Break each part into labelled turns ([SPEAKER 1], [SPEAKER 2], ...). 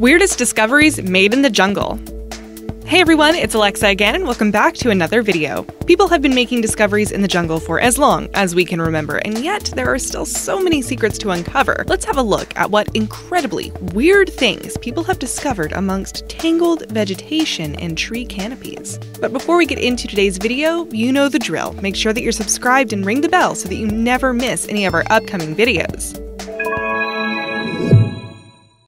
[SPEAKER 1] Weirdest discoveries made in the jungle. Hey everyone, it's Alexa again, and welcome back to another video. People have been making discoveries in the jungle for as long as we can remember, and yet there are still so many secrets to uncover. Let's have a look at what incredibly weird things people have discovered amongst tangled vegetation and tree canopies. But before we get into today's video, you know the drill. Make sure that you're subscribed and ring the bell so that you never miss any of our upcoming videos.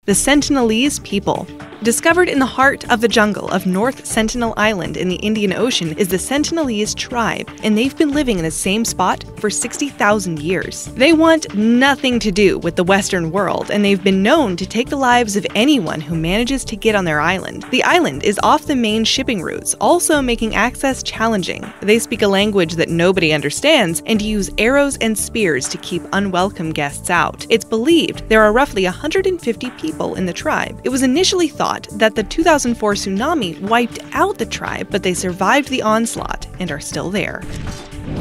[SPEAKER 1] The Sentinelese people. Discovered in the heart of the jungle of North Sentinel Island in the Indian Ocean is the Sentinelese tribe, and they've been living in the same spot for 60,000 years. They want nothing to do with the Western world, and they've been known to take the lives of anyone who manages to get on their island. The island is off the main shipping routes, also making access challenging. They speak a language that nobody understands and use arrows and spears to keep unwelcome guests out. It's believed there are roughly 150 people in the tribe. It was initially thought thought that the 2004 tsunami wiped out the tribe, but they survived the onslaught and are still there.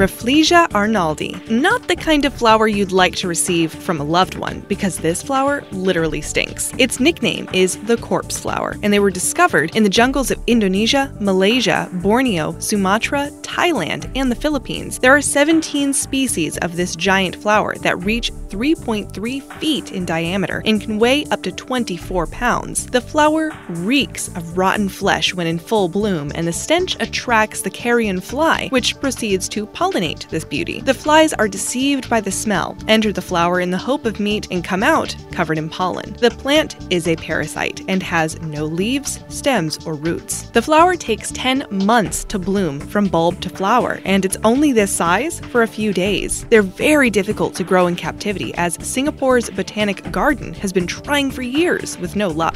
[SPEAKER 1] Rafflesia arnoldii. Not the kind of flower you'd like to receive from a loved one, because this flower literally stinks. Its nickname is the corpse flower, and they were discovered in the jungles of Indonesia, Malaysia, Borneo, Sumatra, Thailand, and the Philippines. There are 17 species of this giant flower that reach 3.3 feet in diameter and can weigh up to 24 pounds. The flower reeks of rotten flesh when in full bloom, and the stench attracts the carrion fly, which proceeds to pollinate this beauty. The flies are deceived by the smell, enter the flower in the hope of meat, and come out covered in pollen. The plant is a parasite and has no leaves, stems, or roots. The flower takes 10 months to bloom from bulb to flower, and it's only this size for a few days. They're very difficult to grow in captivity, as Singapore's Botanic Garden has been trying for years with no luck.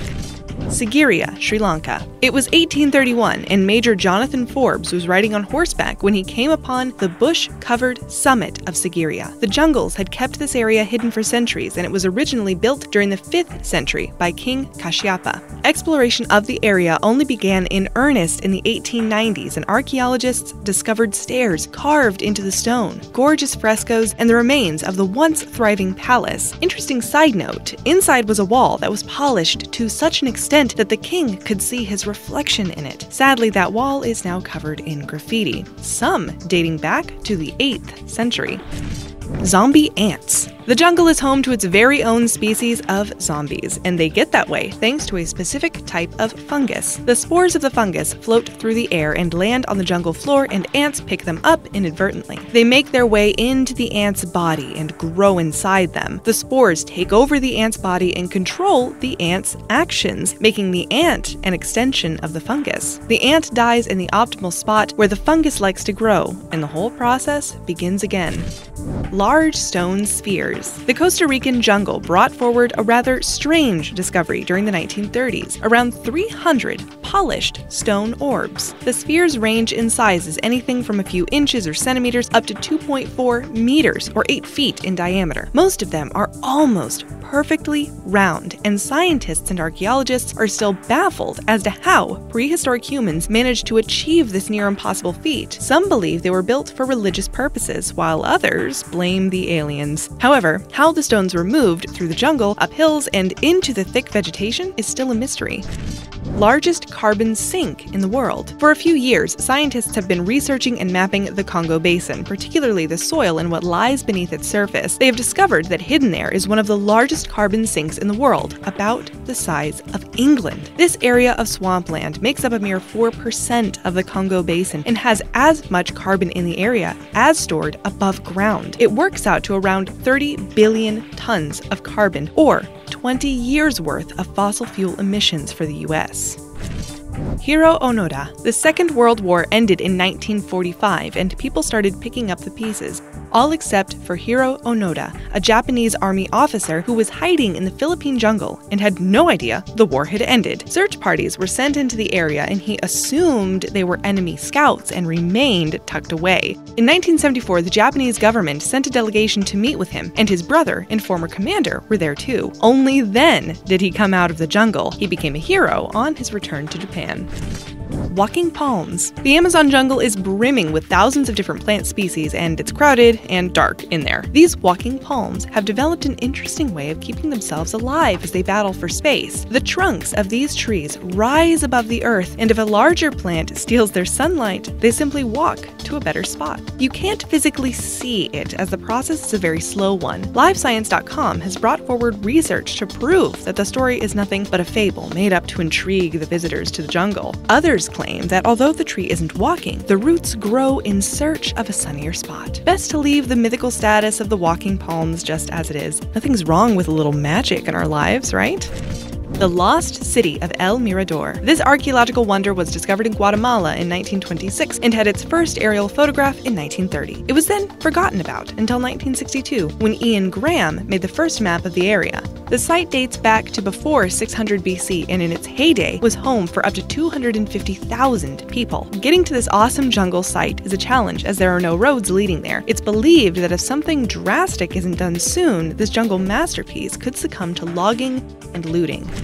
[SPEAKER 1] Sigiriya, Sri Lanka. It was 1831, and Major Jonathan Forbes was riding on horseback when he came upon the bush covered summit of Sigiriya. The jungles had kept this area hidden for centuries, and it was originally built during the 5th century by King Kashyapa. Exploration of the area only began in earnest in the 1890s, and archaeologists discovered stairs carved into the stone, gorgeous frescoes, and the remains of the once thriving palace. Interesting side note inside was a wall that was polished to such an extent extent that the king could see his reflection in it. Sadly, that wall is now covered in graffiti, some dating back to the 8th century. Zombie ants. The jungle is home to its very own species of zombies, and they get that way thanks to a specific type of fungus. The spores of the fungus float through the air and land on the jungle floor, and ants pick them up inadvertently. They make their way into the ant's body and grow inside them. The spores take over the ant's body and control the ant's actions, making the ant an extension of the fungus. The ant dies in the optimal spot where the fungus likes to grow, and the whole process begins again. Large stone spheres the Costa Rican jungle brought forward a rather strange discovery during the 1930s around 300 polished stone orbs. The spheres range in sizes anything from a few inches or centimeters up to 2.4 meters or 8 feet in diameter. Most of them are almost perfectly round, and scientists and archaeologists are still baffled as to how prehistoric humans managed to achieve this near impossible feat. Some believe they were built for religious purposes, while others blame the aliens. However, how the stones were moved through the jungle, up hills, and into the thick vegetation is still a mystery largest carbon sink in the world. For a few years, scientists have been researching and mapping the Congo Basin, particularly the soil and what lies beneath its surface. They have discovered that hidden there is one of the largest carbon sinks in the world, about the size of England. This area of swampland makes up a mere 4% of the Congo Basin and has as much carbon in the area as stored above ground. It works out to around 30 billion tons of carbon, or 20 years worth of fossil fuel emissions for the US. Hiro Onoda. The Second World War ended in 1945, and people started picking up the pieces, all except for Hiro Onoda, a Japanese army officer who was hiding in the Philippine jungle and had no idea the war had ended. Search parties were sent into the area, and he assumed they were enemy scouts and remained tucked away. In 1974, the Japanese government sent a delegation to meet with him, and his brother and former commander were there too. Only then did he come out of the jungle. He became a hero on his return to Japan man walking palms. The Amazon jungle is brimming with thousands of different plant species, and it's crowded and dark in there. These walking palms have developed an interesting way of keeping themselves alive as they battle for space. The trunks of these trees rise above the earth, and if a larger plant steals their sunlight, they simply walk to a better spot. You can't physically see it, as the process is a very slow one. LiveScience.com has brought forward research to prove that the story is nothing but a fable made up to intrigue the visitors to the jungle. Others claim that although the tree isn't walking, the roots grow in search of a sunnier spot. Best to leave the mythical status of the walking palms just as it is. Nothing's wrong with a little magic in our lives, right? The lost city of El Mirador. This archaeological wonder was discovered in Guatemala in 1926 and had its first aerial photograph in 1930. It was then forgotten about until 1962 when Ian Graham made the first map of the area. The site dates back to before 600 BC and in its heyday was home for up to 250,000 people. Getting to this awesome jungle site is a challenge as there are no roads leading there. It's believed that if something drastic isn't done soon, this jungle masterpiece could succumb to logging and looting.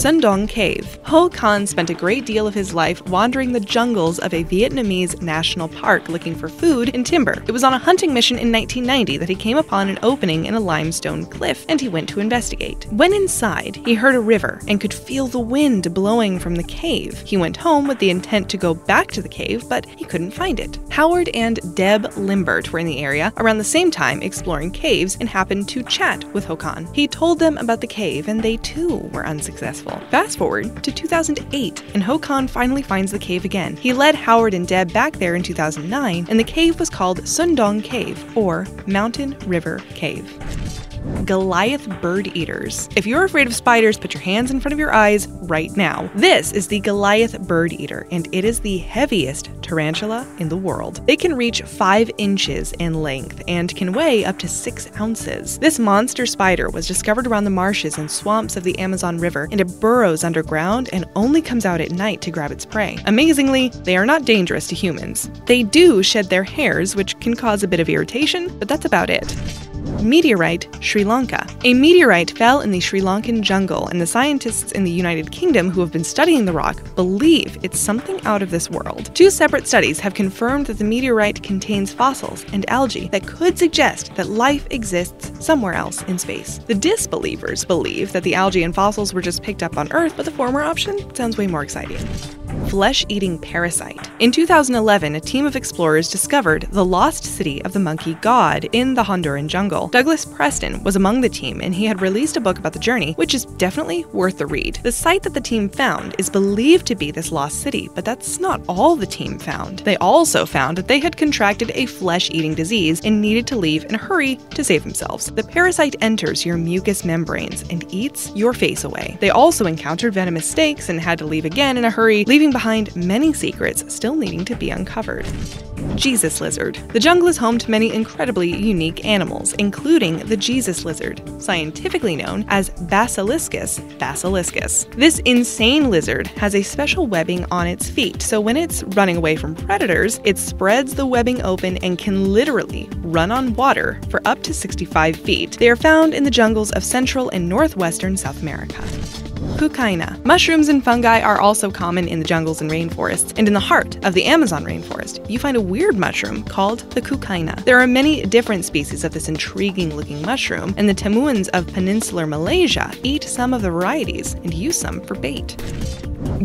[SPEAKER 1] Son Doong Cave. Ho Khanh spent a great deal of his life wandering the jungles of a Vietnamese national park looking for food and timber. It was on a hunting mission in 1990 that he came upon an opening in a limestone cliff, and he went to investigate. When inside, he heard a river and could feel the wind blowing from the cave. He went home with the intent to go back to the cave, but he couldn't find it. Howard and Deb Limbert were in the area around the same time exploring caves and happened to chat with Ho Khanh. He told them about the cave, and they too were unsuccessful successful. Fast forward to 2008, and Ho Khanh finally finds the cave again. He led Howard and Deb back there in 2009, and the cave was called Son Doong Cave, or Mountain River Cave. Goliath bird eaters. If you're afraid of spiders, put your hands in front of your eyes right now. This is the Goliath bird eater, and it is the heaviest tarantula in the world. It can reach 5 inches in length and can weigh up to 6 ounces. This monster spider was discovered around the marshes and swamps of the Amazon River, and it burrows underground and only comes out at night to grab its prey. Amazingly, they are not dangerous to humans. They do shed their hairs, which can cause a bit of irritation, but that's about it. Meteorite, Sri Lanka. A meteorite fell in the Sri Lankan jungle, and the scientists in the United Kingdom who have been studying the rock believe it's something out of this world. Two separate studies have confirmed that the meteorite contains fossils and algae that could suggest that life exists somewhere else in space. The disbelievers believe that the algae and fossils were just picked up on Earth, but the former option sounds way more exciting flesh eating parasite. In 2011, a team of explorers discovered the lost city of the monkey god in the Honduran jungle. Douglas Preston was among the team, and he had released a book about the journey, which is definitely worth the read. The site that the team found is believed to be this lost city, but that's not all the team found. They also found that they had contracted a flesh eating disease and needed to leave in a hurry to save themselves. The parasite enters your mucous membranes and eats your face away. They also encountered venomous snakes and had to leave again in a hurry, leaving behind many secrets still needing to be uncovered. Jesus lizard. The jungle is home to many incredibly unique animals, including the Jesus lizard, scientifically known as Basiliscus basiliscus. This insane lizard has a special webbing on its feet, so when it's running away from predators, it spreads the webbing open and can literally run on water for up to 65 feet. They are found in the jungles of central and northwestern South America. Cookeina. Mushrooms and fungi are also common in the jungles and rainforests, and in the heart of the Amazon rainforest, you find a weird mushroom called the Cookeina. There are many different species of this intriguing looking mushroom, and the Temuans of peninsular Malaysia eat some of the varieties and use some for bait.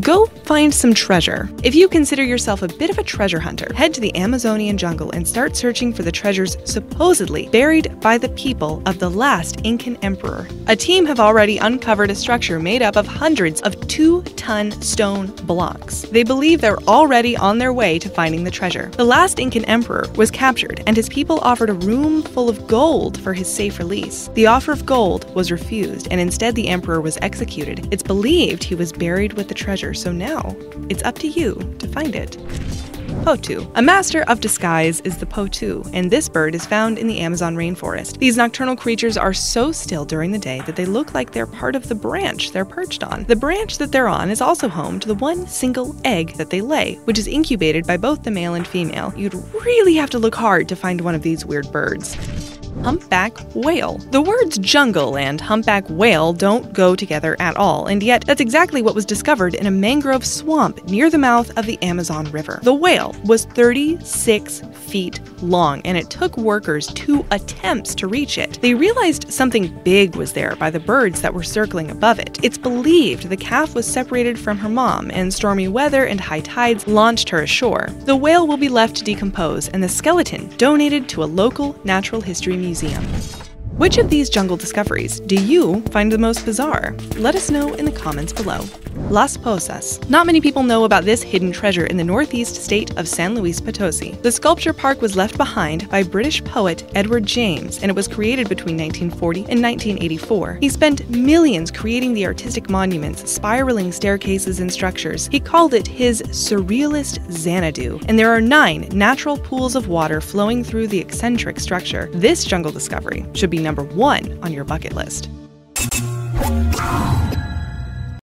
[SPEAKER 1] Go find some treasure. If you consider yourself a bit of a treasure hunter, head to the Amazonian jungle and start searching for the treasures supposedly buried by the people of the last Incan emperor. A team have already uncovered a structure made up of hundreds of two ton stone blocks. They believe they're already on their way to finding the treasure. The last Incan emperor was captured, and his people offered a room full of gold for his safe release. The offer of gold was refused, and instead the emperor was executed. It's believed he was buried with the treasure treasure, so now it's up to you to find it. Potoo. A master of disguise is the potoo, and this bird is found in the Amazon rainforest. These nocturnal creatures are so still during the day that they look like they're part of the branch they're perched on. The branch that they're on is also home to the one single egg that they lay, which is incubated by both the male and female. You'd really have to look hard to find one of these weird birds. Humpback whale. The words jungle and humpback whale don't go together at all, and yet that's exactly what was discovered in a mangrove swamp near the mouth of the Amazon River. The whale was 36 feet long, and it took workers two attempts to reach it. They realized something big was there by the birds that were circling above it. It's believed the calf was separated from her mom, and stormy weather and high tides launched her ashore. The whale will be left to decompose, and the skeleton donated to a local natural history museum. Which of these jungle discoveries do you find the most bizarre? Let us know in the comments below. Las Pozas. Not many people know about this hidden treasure in the northeast state of San Luis Potosi. The sculpture park was left behind by British poet Edward James, and it was created between 1940 and 1984. He spent millions creating the artistic monuments, spiraling staircases, and structures. He called it his surrealist Xanadu, and there are nine natural pools of water flowing through the eccentric structure. This jungle discovery should be number one on your bucket list.